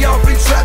y'all be trying.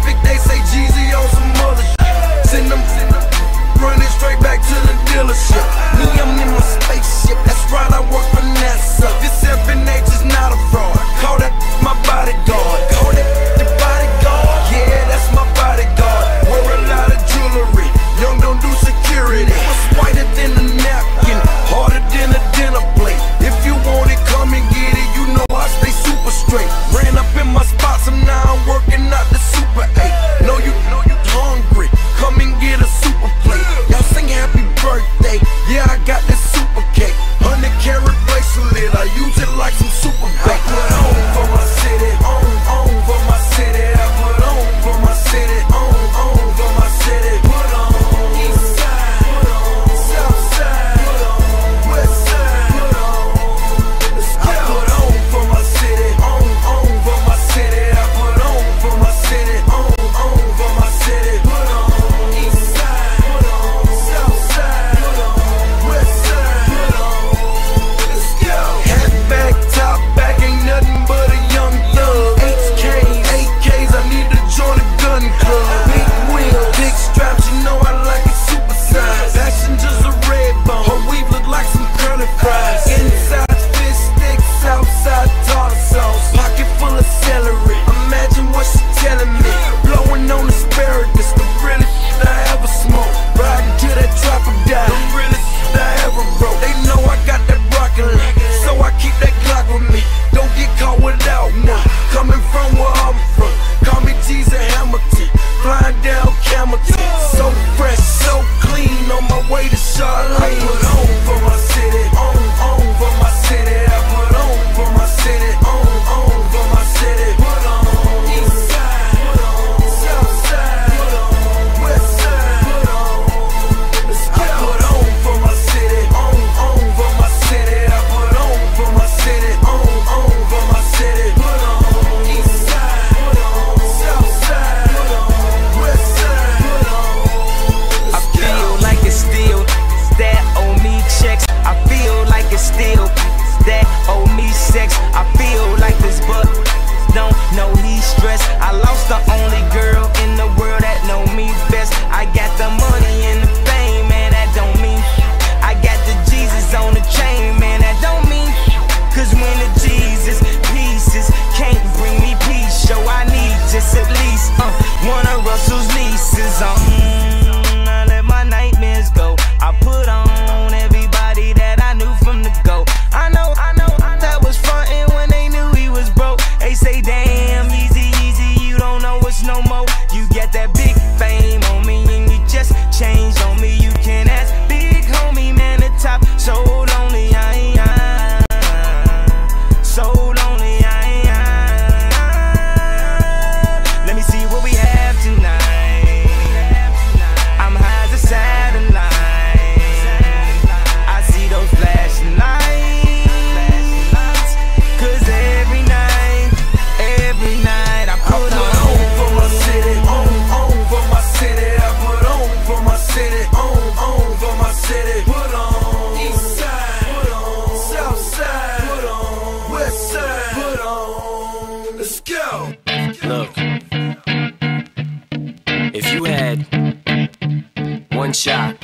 shot,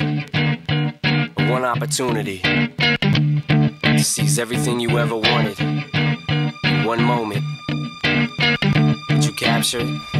one opportunity to seize everything you ever wanted in one moment that you captured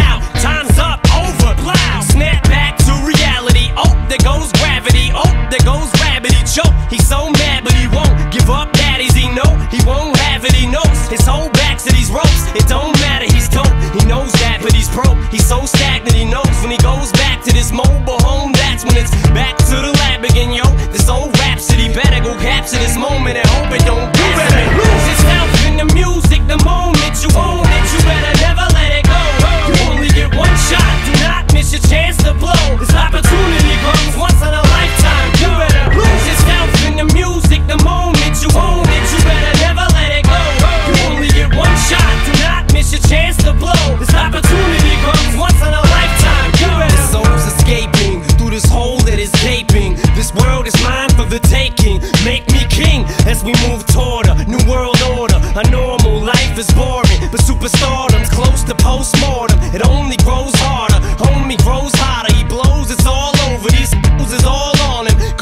He's so stagnant, he knows when he goes back to this mobile home, that's when it's back to the lab again, yo. This old rhapsody better go capture this moment and hope it don't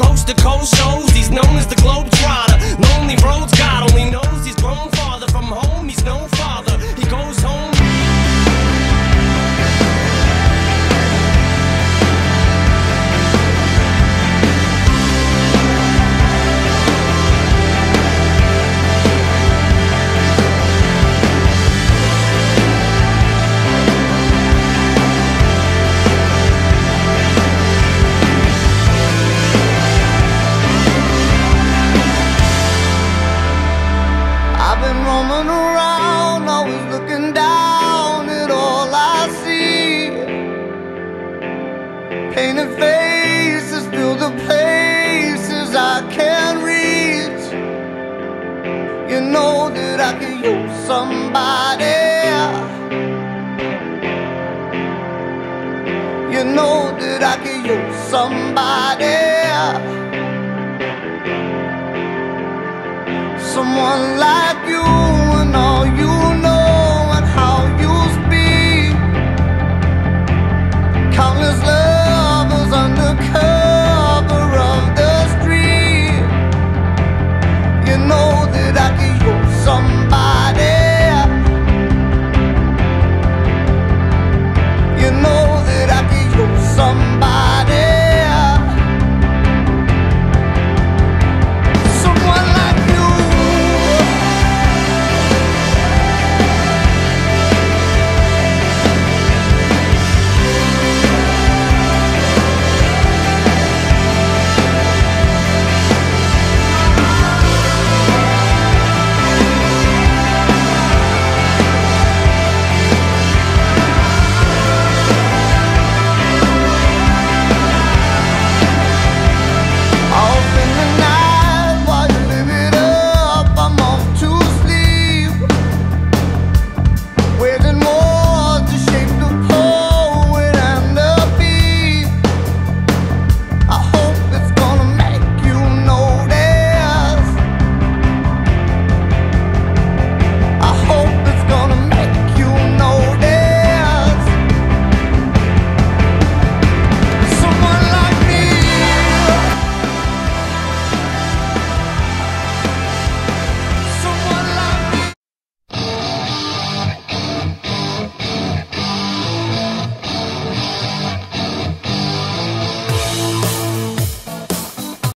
coast to coast shows. He's known as the Globetrotter. I've been roaming around, always looking down at all I see. Painted faces fill the places I can't reach. You know that I could use somebody. You know that I could use somebody. someone like you and all